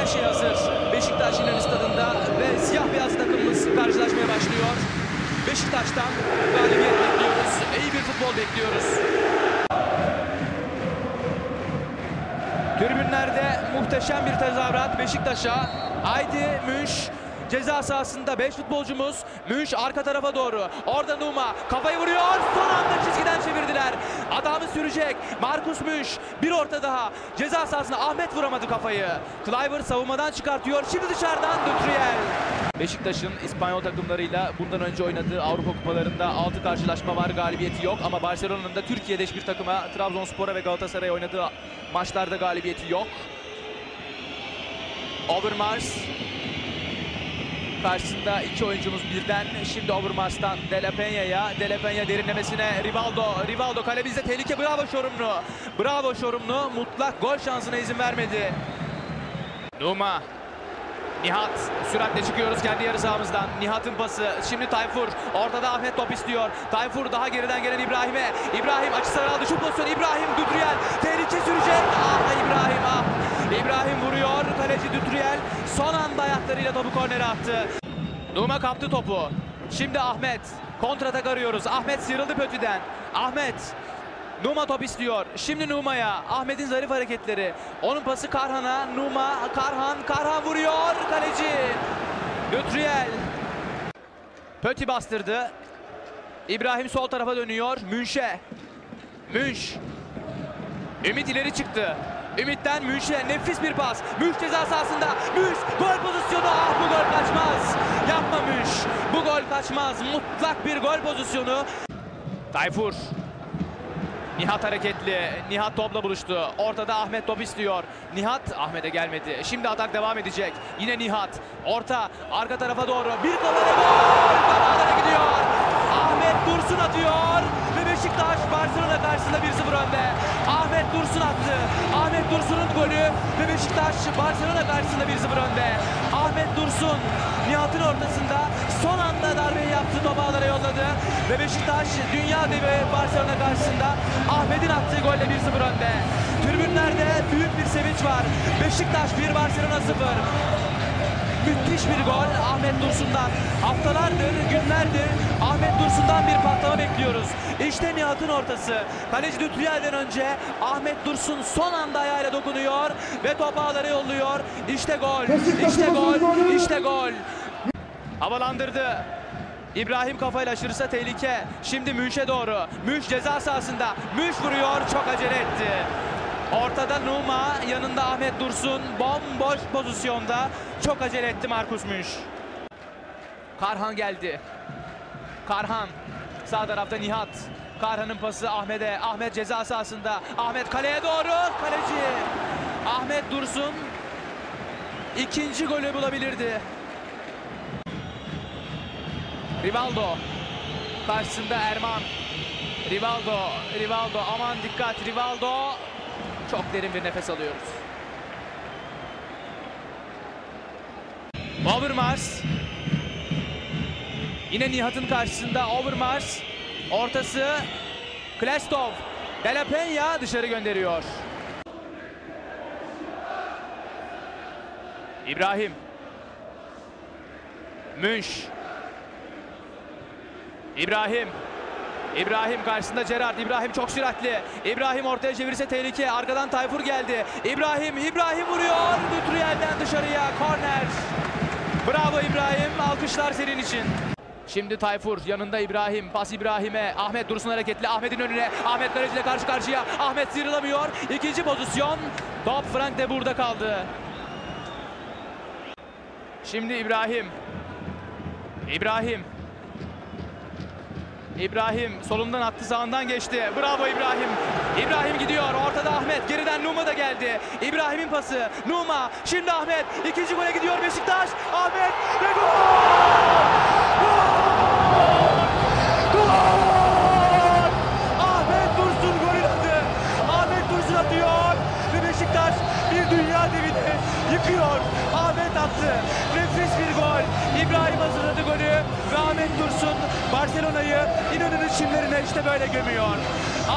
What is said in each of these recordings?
Her şey hazır. Beşiktaş İnönü Stadı'nda ve siyah beyaz takımımız karşılaşmaya başlıyor. Beşiktaş'tan galibiyet bekliyoruz. İyi bir futbol bekliyoruz. Tribünlerde muhteşem bir tezahürat Beşiktaş'a. Haydi Münş ceza sahasında 5 futbolcumuz. Münş arka tarafa doğru. Orada Numa kafayı vuruyor. Son anda çizgiden çevirdiler. Adamı sürecek. Markus Münş bir orta daha. Ceza sahasında Ahmet vuramadı kafayı. Cliver savunmadan çıkartıyor. Şimdi dışarıdan Dutriel. Beşiktaş'ın İspanyol takımlarıyla bundan önce oynadığı Avrupa Kupalarında 6 karşılaşma var galibiyeti yok ama Barcelona'nın da Türkiye'de hiçbir takıma Trabzonspor'a ve Galatasaray'a oynadığı maçlarda galibiyeti yok. Overmars karşısında iki oyuncumuz birden. Şimdi Overmars'tan De La Peña'ya. De La Peña derinlemesine Rivaldo. Rivaldo kalemizde tehlike. Bravo Şorumlu. Bravo Şorumlu. Mutlak gol şansına izin vermedi. Numa. Nihat süratle çıkıyoruz kendi yarı sahamızdan. Nihat'ın pası. Şimdi Tayfur. Ortada Ahmet top istiyor. Tayfur daha geriden gelen İbrahim'e. İbrahim açısı aldı. Şu pozisyon İbrahim Düdriyel. Tehlike sürecek. Ah İbrahim ah. Düdriyel son anda ayaklarıyla topu kornere attı. Numa kaptı topu. Şimdi Ahmet. Kontratak arıyoruz. Ahmet sıyrıldı Pötü'den. Ahmet. Numa top istiyor. Şimdi Numa'ya. Ahmet'in zarif hareketleri. Onun pası Karhan'a. Numa, Karhan. Karhan vuruyor. Kaleci. Lütriel. Pötü bastırdı. İbrahim sol tarafa dönüyor. Münşe. Münş. Ümit ileri çıktı. Ümit'ten Münş'e nefis bir pas. Münş ceza sahasında. Münş gol pozisyonu. Ah bu gol kaçmaz. Yapma Münş. Bu gol kaçmaz. Mutlak bir gol pozisyonu. Tayfur. Nihat hareketli. Nihat topla buluştu. Ortada Ahmet top istiyor. Nihat Ahmet'e gelmedi. Şimdi atak devam edecek. Yine Nihat. Orta. Arka tarafa doğru. Bir kafada gol. Kafada gidiyor. Ahmet Dursun atıyor. Barcelona karşısında 1-0 önde. Ahmet Dursun attı. Ahmet Dursun'un golü ve Beşiktaş Barcelona karşısında 1-0 önde. Ahmet Dursun Nihat'ın ortasında son anda darbeyi yaptı topu yolladı. Ve Beşiktaş dünya devi Barcelona karşısında Ahmet'in attığı golle 1-0 önde. Tribünlerde büyük bir sevinç var. Beşiktaş 1 Barcelona 0. Müthiş bir gol Ahmet Dursun'dan. Haftalardır, günlerdir Ahmet Dursun'dan bir patlama bekliyoruz. İşte Nihat'ın ortası. Kaleci Dütriyel'den önce Ahmet Dursun son anda ayağıyla dokunuyor ve topu ağlara yolluyor. İşte gol, işte gol, işte gol. Havalandırdı. İbrahim kafayla aşırırsa tehlike. Şimdi Münş'e doğru. Münş ceza sahasında. Münş vuruyor. Çok acele etti. Ortada Numa, yanında Ahmet Dursun. Bomboş pozisyonda. Çok acele etti Markus Münş. Karhan geldi. Karhan. Sağ tarafta Nihat. Karhan'ın pası Ahmet'e. Ahmet ceza sahasında. Ahmet kaleye doğru. Kaleci. Ahmet Dursun ikinci golü bulabilirdi. Rivaldo. Karşısında Erman. Rivaldo. Rivaldo. Aman dikkat. Rivaldo. Çok derin bir nefes alıyoruz. Overmars. Yine Nihat'ın karşısında Overmars. Ortası Klestov. De dışarı gönderiyor. İbrahim. Münş. İbrahim. İbrahim karşısında Gerard. İbrahim çok süratli. İbrahim ortaya çevirirse tehlike. Arkadan Tayfur geldi. İbrahim, İbrahim vuruyor. Lütriyel'den dışarıya. Korner. Bravo İbrahim. Alkışlar senin için. Şimdi Tayfur yanında İbrahim. Pas İbrahim'e. Ahmet Dursun hareketli. Ahmet'in önüne. Ahmet Kaleci ile karşı karşıya. Ahmet sıyrılamıyor. İkinci pozisyon. Top Frank de burada kaldı. Şimdi İbrahim. İbrahim. İbrahim solundan attı sağından geçti. Bravo İbrahim. İbrahim gidiyor. Ortada Ahmet. Geriden Numa da geldi. İbrahim'in pası. Numa. Şimdi Ahmet. ikinci gole gidiyor Beşiktaş. Ahmet ve gol!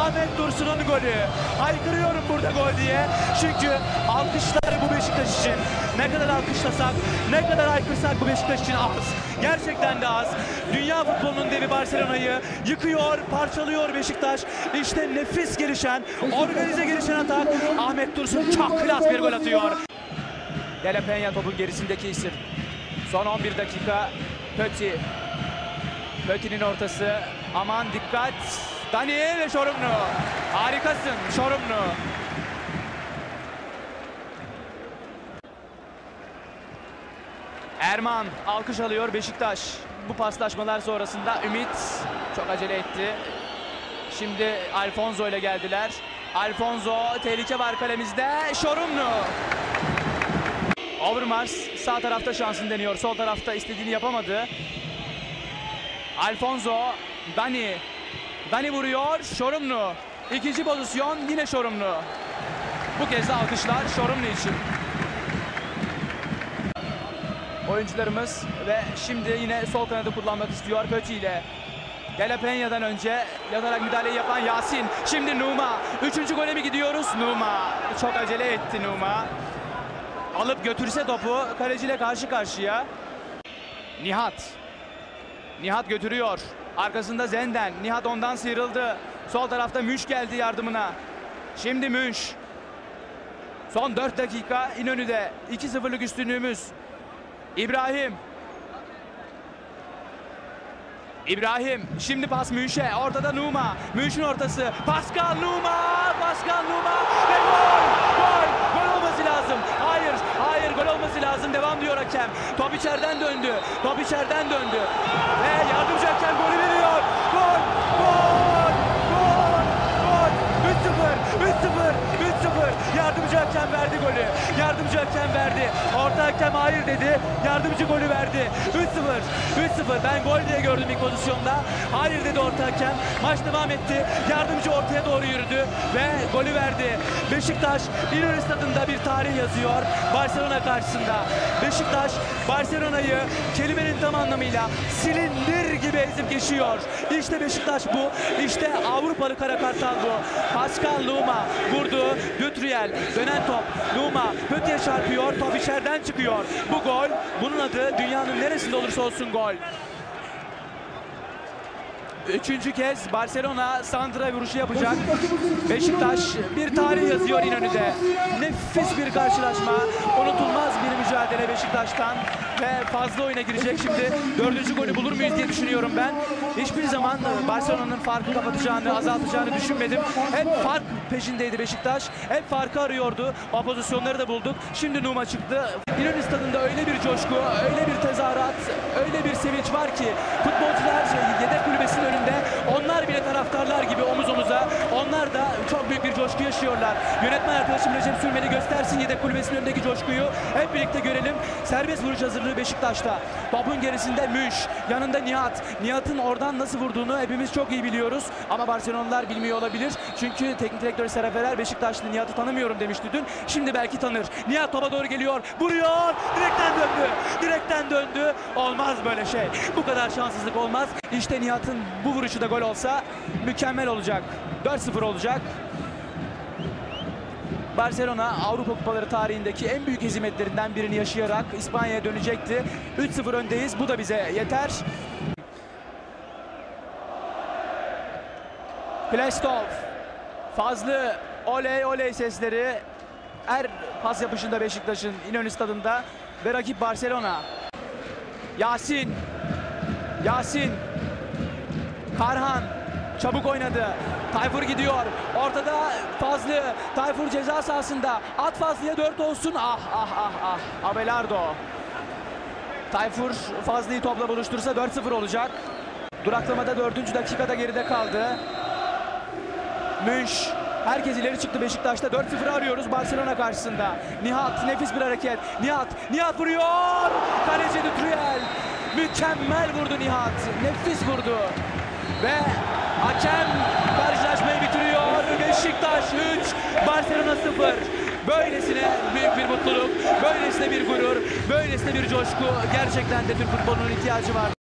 Ahmet Dursun'un golü. Haykırıyorum burada gol diye. Çünkü alkışlar bu Beşiktaş için. ne kadar alkışlasak, ne kadar haykırsak bu Beşiktaş için az. Gerçekten de az. Dünya futbolunun devi Barcelona'yı yıkıyor, parçalıyor Beşiktaş. İşte nefis gelişen, organize gelişen atak. Ahmet Dursun çok klas bir gol atıyor. Dela Peña topun gerisindeki isim. Son 11 dakika Pöti. Pöti'nin ortası. Aman dikkat. Daniel Şorumlu. Harikasın Şorumlu. Erman alkış alıyor Beşiktaş. Bu paslaşmalar sonrasında Ümit çok acele etti. Şimdi Alfonso ile geldiler. Alfonso tehlike var kalemizde. Şorumlu. Overmars sağ tarafta şansını deniyor. Sol tarafta istediğini yapamadı. Alfonso, Dani. Dani vuruyor. Şorumlu. İkinci pozisyon yine Şorumlu. Bu kez de alkışlar Şorumlu için. Oyuncularımız ve şimdi yine sol kanadı kullanmak istiyor Pöti ile. Peña'dan önce yanarak müdahaleyi yapan Yasin. Şimdi Numa. Üçüncü gole mi gidiyoruz? Numa. Çok acele etti Numa. Alıp götürse topu kaleciyle karşı karşıya. Nihat. Nihat götürüyor. Arkasında Zenden. Nihat ondan sıyrıldı. Sol tarafta Münş geldi yardımına. Şimdi Münş. Son 4 dakika İnönü'de 2-0'lık üstünlüğümüz. İbrahim. İbrahim şimdi pas Münş'e ortada Numa Münş'ün ortası Pascal Numa Pascal Numa ve gol olması lazım hayır hayır gol olması lazım. Devam diyor hakem. Top içeriden döndü. Top içeriden döndü. Ve yardımcı hakem golü veriyor. Gol gol gol gol. 3-0 3-0 3-0 yardımcı hakem verdi golü. Yardımcı hakem verdi. Orta hakem hayır dedi. Yardımcı golü verdi. 3-0 3-0 ben gol diye gördüm ilk pozisyonda. Hayır dedi orta hakem. Maç devam etti. Yardımcı ortaya doğru yürüdü ve golü verdi. Beşiktaş İnönü stadında bir tarih yazıyor Barcelona karşısında. Beşiktaş Barcelona'yı kelimenin tam anlamıyla silindir gibi ezip geçiyor İşte Beşiktaş bu işte Avrupalı kara kartal bu Pascal Numa vurdu Dütriyel dönen top Numa Pötü'ye çarpıyor top içeriden çıkıyor bu gol bunun adı dünyanın neresinde olursa olsun gol Üçüncü kez Barcelona santra vuruşu yapacak. Beşiktaş bir tarih yazıyor İnönü'de. Nefis bir karşılaşma. Unutulmaz bir mücadele Beşiktaş'tan. Ve fazla oyuna girecek şimdi. Dördüncü golü bulur muyuz diye düşünüyorum ben. Hiçbir zaman Barcelona'nın farkı kapatacağını, azaltacağını düşünmedim. Hep fark peşindeydi Beşiktaş. Hep farkı arıyordu. O pozisyonları da bulduk. Şimdi Numa çıktı. İnönü stadında öyle bir coşku, öyle bir tezahürat, öyle bir sevinç var ki futbolcular yedek kulübesinin önünde onlar bile taraftarlar gibi omuz omuza onlar da çok büyük bir coşku yaşıyorlar. Yönetmen arkadaşım Recep Sürmeli göstersin yedek kulübesinin önündeki coşkuyu. Hep birlikte görelim. Serbest vuruş hazırlığı Beşiktaş'ta. Topun gerisinde Müş, yanında Nihat. Nihat'ın oradan nasıl vurduğunu hepimiz çok iyi biliyoruz. Ama Barcelona'lılar bilmiyor olabilir. Çünkü teknik direktör Seraf Erer Beşiktaşlı Nihat'ı tanımıyorum demişti dün. Şimdi belki tanır. Nihat topa doğru geliyor. Vuruyor. Direkten döndü. Direkten döndü. Olmaz böyle şey. Bu kadar şanssızlık olmaz. İşte Nihat'ın bu vuruşu da gol olsa mükemmel olacak. 4-0 olacak. Barcelona Avrupa Kupaları tarihindeki en büyük hezimetlerinden birini yaşayarak İspanya'ya dönecekti. 3-0 öndeyiz. Bu da bize yeter. Plestov. Fazlı oley oley sesleri her pas yapışında Beşiktaş'ın İnönü stadında ve rakip Barcelona. Yasin. Yasin. Karhan çabuk oynadı. Tayfur gidiyor. Ortada Fazlı. Tayfur ceza sahasında. At Fazlı'ya 4 olsun. Ah ah ah ah. Abelardo. Tayfur Fazlı'yı topla buluştursa 4-0 olacak. Duraklamada 4. dakikada geride kaldı. Münş. Herkes ileri çıktı Beşiktaş'ta. 4-0 arıyoruz Barcelona karşısında. Nihat nefis bir hareket. Nihat, Nihat vuruyor. Kaleci Dutruyel. Mükemmel vurdu Nihat. Nefis vurdu. Ve hakem. Beşiktaş 3, Barcelona 0. Böylesine büyük bir mutluluk, böylesine bir gurur, böylesine bir coşku gerçekten de Türk futbolunun ihtiyacı var.